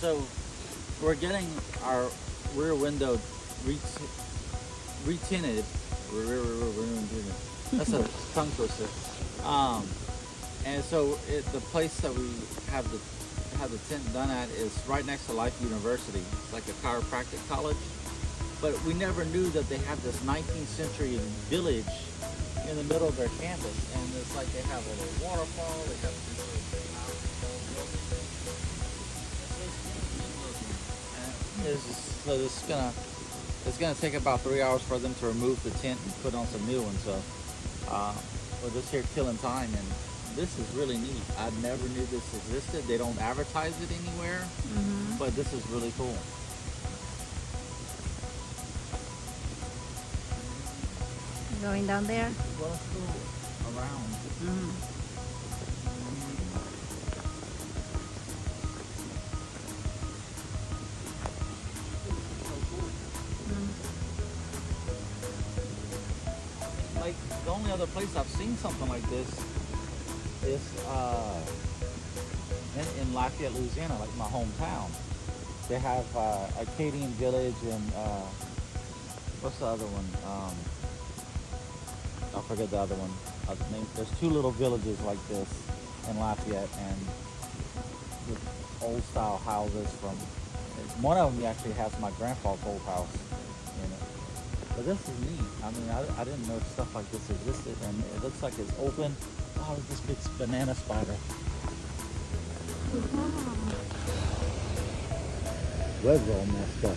So we're getting our rear window retinted. That's a tongue twister. Um, and so it, the place that we have the have the tint done at is right next to Life University. It's like a chiropractic college. But we never knew that they have this 19th century village in the middle of their campus, and it's like they have a little waterfall. It's so this is gonna it's gonna take about three hours for them to remove the tent and put on some new ones. So uh, we're just here killing time, and this is really neat. I never knew this existed. They don't advertise it anywhere, Mhm. but this is really cool. Going down there. Well, cool around. Mhm. Like other place I've seen something like this is uh, in, in Lafayette, Louisiana, like my hometown. They have uh, Acadian Village and uh, what's the other one? Um, I forget the other one. Uh, name. There's two little villages like this in Lafayette, and with old style houses from. One of them actually has my grandpa's old house. But this is neat. I mean, I, I didn't know stuff like this existed, and it looks like it's open. Oh, this big banana spider. Web's all messed up.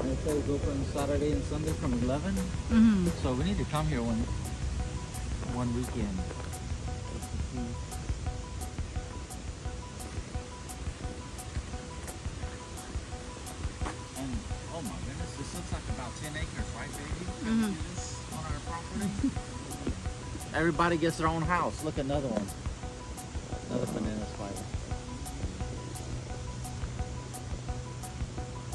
And it says open Saturday and Sunday from 11. Mhm. So we need to come here one one weekend. Everybody gets their own house. Look, another one. Another banana spider.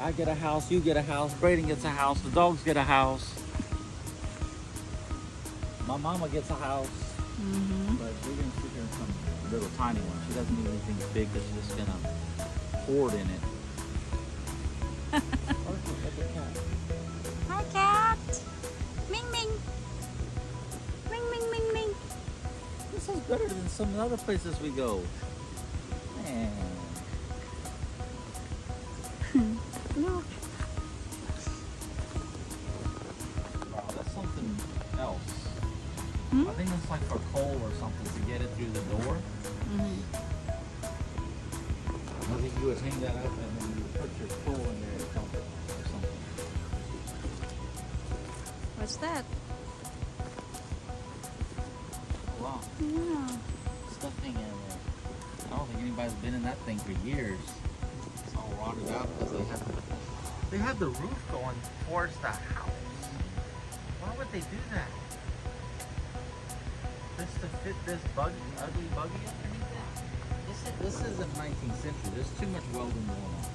I get a house, you get a house, Braden gets a house, the dogs get a house. My mama gets a house, Mhm. but we're gonna stick her in some little tiny one. She doesn't need anything big because she's just gonna hoard in it. Better than some other places we go. Man. Look. Wow, that's something else. Hmm? I think it's like for coal or something to get it through the door. Mhm. I think you would hang that up and then you put your coal in there or something. Or something. What's that? Wow, Yeah. stuff hanging in there. I don't think anybody's been in that thing for years. It's all rotted out because they have they have the roof going towards the house. Why would they do that? Just to fit this buggy, ugly buggy underneath it? This, is, this isn't 19th century. There's too much welding going on.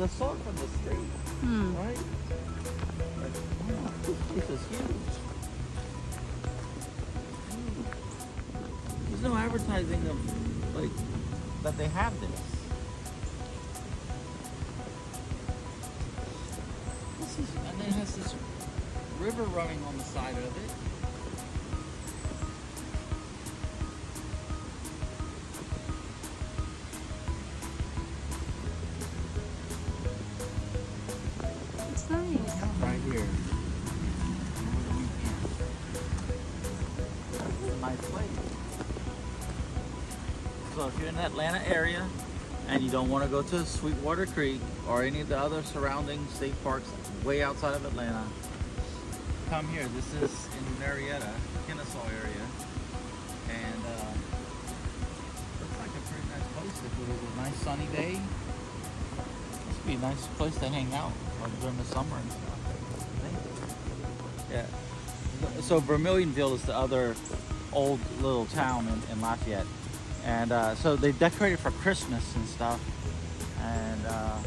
The saw from the street, Hmm. right? Like, wow, this is huge. Huge. There's no advertising of like that they have this. This is and then it has this river running on the side of it. Atlanta area and you don't want to go to Sweetwater Creek or any of the other surrounding state parks way outside of Atlanta, come here. This is in Marietta, Kennesaw area. And uh, looks like a pretty nice place. If it was a nice sunny day, this would be a nice place to hang out like during the summer and stuff. Yeah. So Vermilionville is the other old little town in, in Lafayette. And uh, so they decorated for Christmas and stuff. And uh,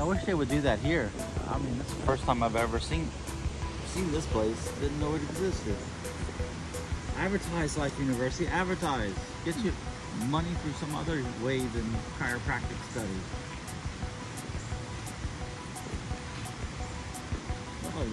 I wish they would do that here. I mean, that's the first time I've ever seen seen this place. Didn't know it existed. Advertise Life University. Advertise. Get your money through some other way than chiropractic studies. Oh,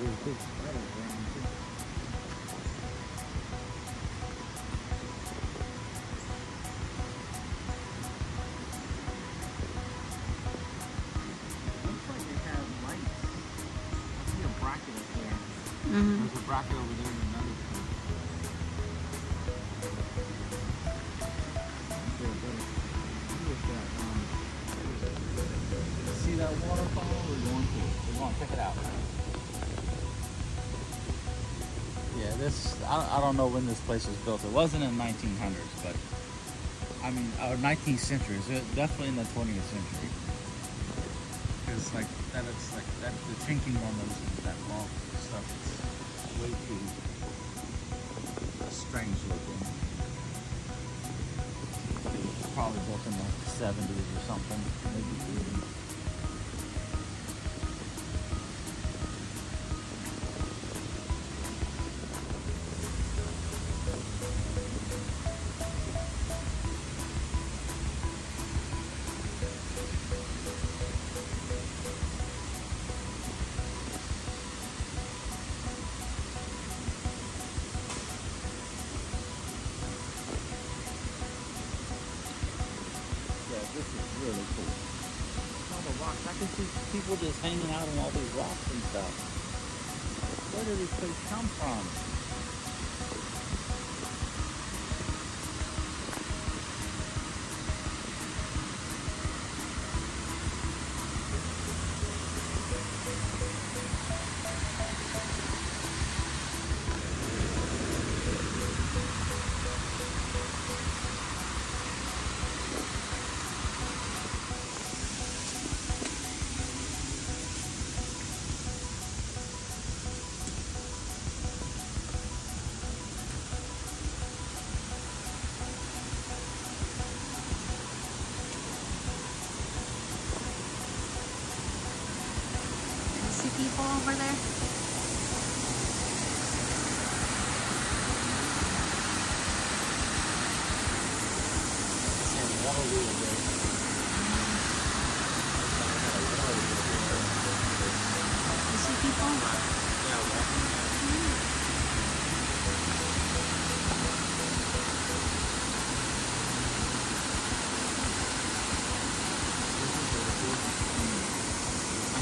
Bracket over there See that waterfall? We're going to check it out. Yeah, this, I, I don't know when this place was built. It wasn't in the 1900s, but I mean, uh, or 19th century. So uh, definitely in the 20th century. Because like that, it's like that, the chinking on those that wall stuff way too strange looking. Probably built in the 70s or something, maybe 80s. This is really cool. All the rocks. I can see people just hanging out on all these rocks and stuff. Where did this place come from?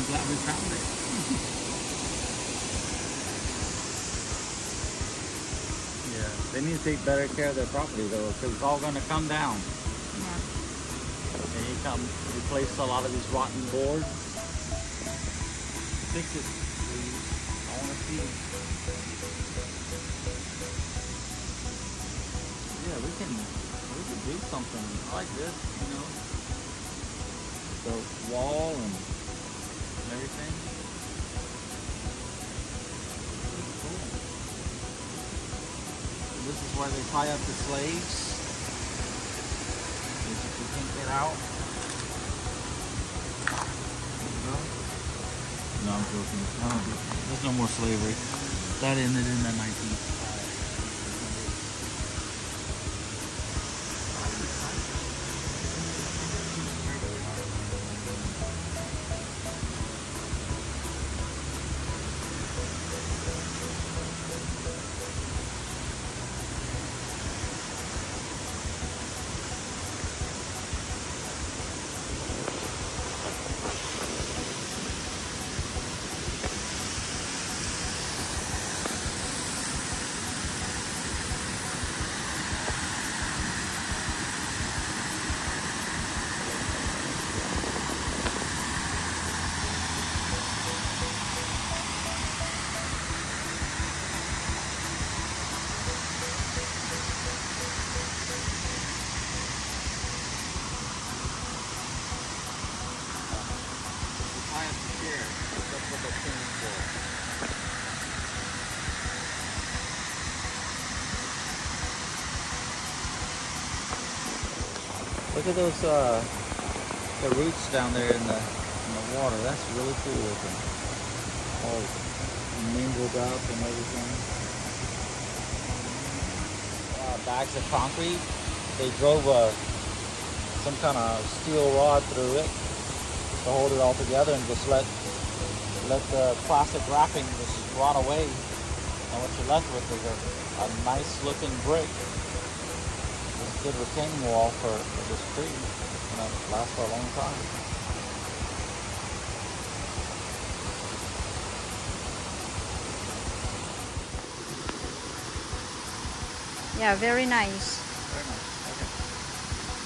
Glad we found it. yeah, they need to take better care of their property though, because it's all going to come down. Replace a lot of these rotten boards. Fix it, please. I want to see. Yeah, we can we can do something like this, you know. The wall and everything. This is where they tie up the slaves. Get out. No, I'm joking. No, there's no more slavery. That ended in the 19th. Look at those uh the roots down there in the in the water. That's really cool looking. All mingled up and everything. Uh, bags of concrete. They drove a some kind of steel rod through it to hold it all together and just let let the plastic wrapping just rot away. And what you're left with is a, a nice looking brick. Good retaining wall for, for this tree. And it lasts for a long time. Yeah, very nice. Very nice. Okay.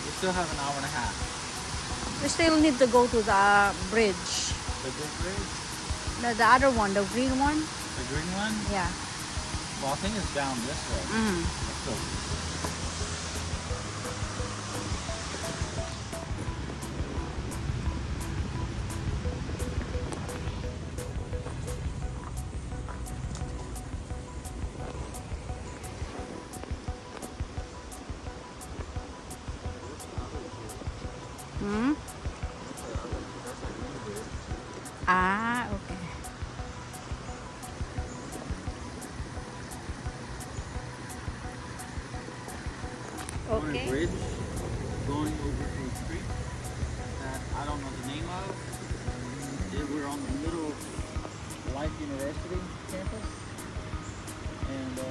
We still have an hour and a half. We still need to go to the bridge. The big bridge? The, the other one, the green one. The green one? Yeah. Well, I think it's down this way. Mm. Hmm? Ah, okay. on a Okay. bridge going over to a creek that I don't know the name of. It- we're on the middle of Life University campus. And uh,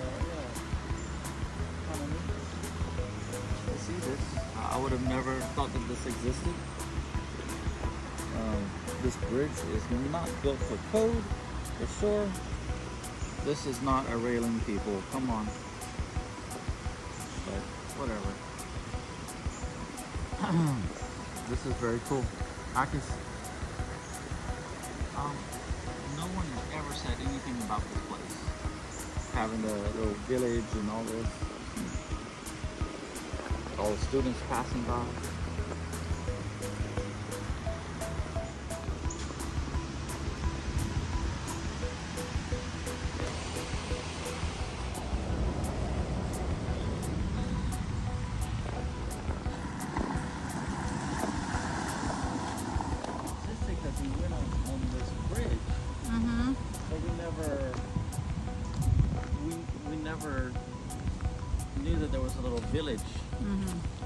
see this. I would have never thought that this existed. Um, this bridge is not built for code, for sure. This is not a railing, people. Come on but whatever. this is very cool. I can. Um, no one has ever said anything about this place. Having the little village and all this. All the students passing by. Just because we went on, on this bridge, but we never, we we never knew that there was a little village 嗯。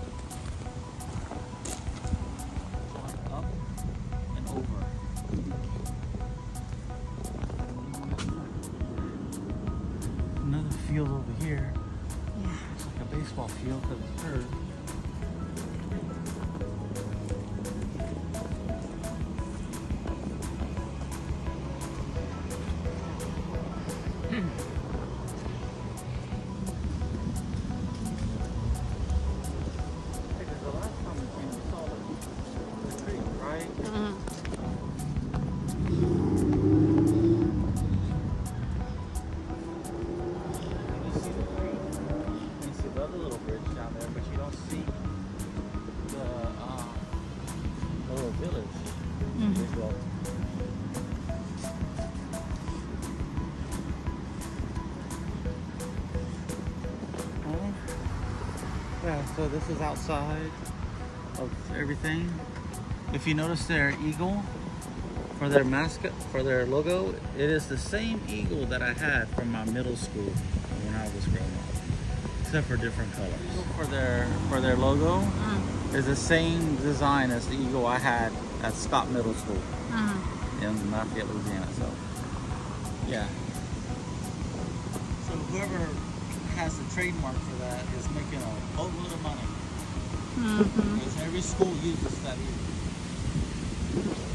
So this is outside of everything. If you notice their eagle for their mascot, for their logo, it is the same eagle that I had from my middle school when I was growing up, except for different colors. For their for their logo Mm. is the same design as the eagle I had at Scott Middle School Mm. in Lafayette, Louisiana. So, yeah. So whoever has the trademark for that is making a boatload of money Mm-hmm. because every school uses that eagle.